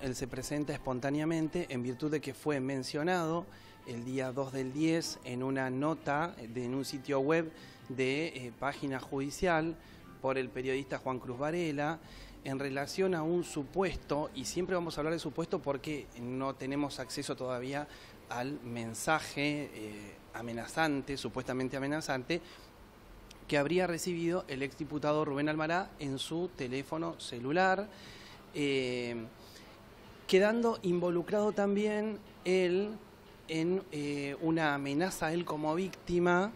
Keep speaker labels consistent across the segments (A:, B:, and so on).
A: Él se presenta espontáneamente en virtud de que fue mencionado el día 2 del 10 en una nota de, en un sitio web de eh, página judicial por el periodista Juan Cruz Varela en relación a un supuesto, y siempre vamos a hablar de supuesto porque no tenemos acceso todavía al mensaje eh, amenazante, supuestamente amenazante, que habría recibido el exdiputado Rubén Almará en su teléfono celular. Eh, quedando involucrado también él en eh, una amenaza a él como víctima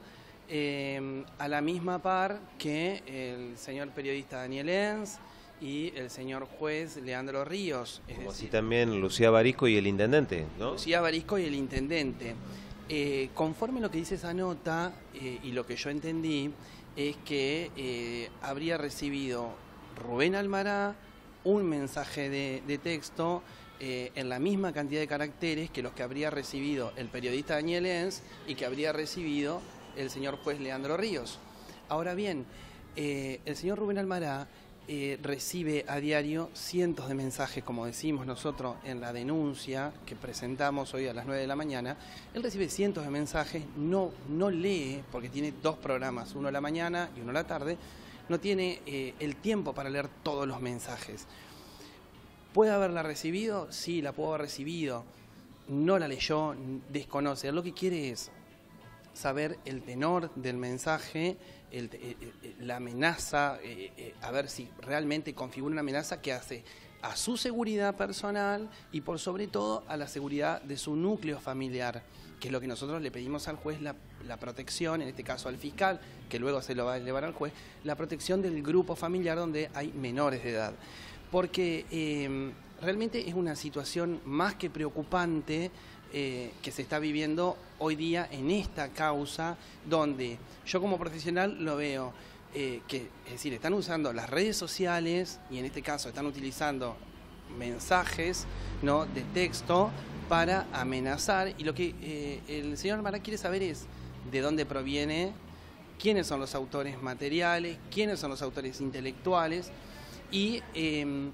A: eh, a la misma par que el señor periodista Daniel Enz y el señor juez Leandro Ríos.
B: Como así también Lucía Barisco y el intendente, ¿no?
A: Lucía Barisco y el intendente. Eh, conforme lo que dice esa nota y lo que yo entendí, es que habría recibido Rubén Almará un mensaje de texto eh, en la misma cantidad de caracteres que los que habría recibido el periodista Daniel Enz y que habría recibido el señor juez Leandro Ríos. Ahora bien, eh, el señor Rubén Almará eh, recibe a diario cientos de mensajes, como decimos nosotros en la denuncia que presentamos hoy a las 9 de la mañana. Él recibe cientos de mensajes, no, no lee, porque tiene dos programas, uno a la mañana y uno a la tarde, no tiene el tiempo para leer todos los mensajes. ¿Puede haberla recibido? Sí, la pudo haber recibido. No la leyó, desconoce. Lo que quiere es saber el tenor del mensaje, eh, eh, la amenaza, eh, a ver si realmente configura una amenaza que hace a su seguridad personal y por sobre todo a la seguridad de su núcleo familiar, que es lo que nosotros le pedimos al juez, la, la protección, en este caso al fiscal, que luego se lo va a elevar al juez, la protección del grupo familiar donde hay menores de edad porque em, realmente es una situación más que preocupante eh, que se está viviendo hoy día en esta causa, donde yo como profesional lo veo eh, que, es decir, están usando las redes sociales y en este caso están utilizando mensajes ¿no? de texto para amenazar y lo que eh, el señor Mara quiere saber es de dónde proviene, quiénes son los autores materiales, quiénes son los autores intelectuales y em,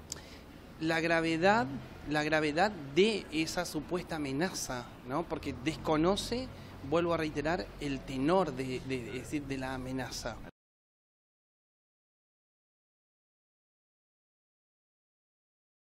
A: la gravedad la gravedad de esa supuesta amenaza, ¿no? porque desconoce, vuelvo a reiterar, el tenor de, de, de la amenaza.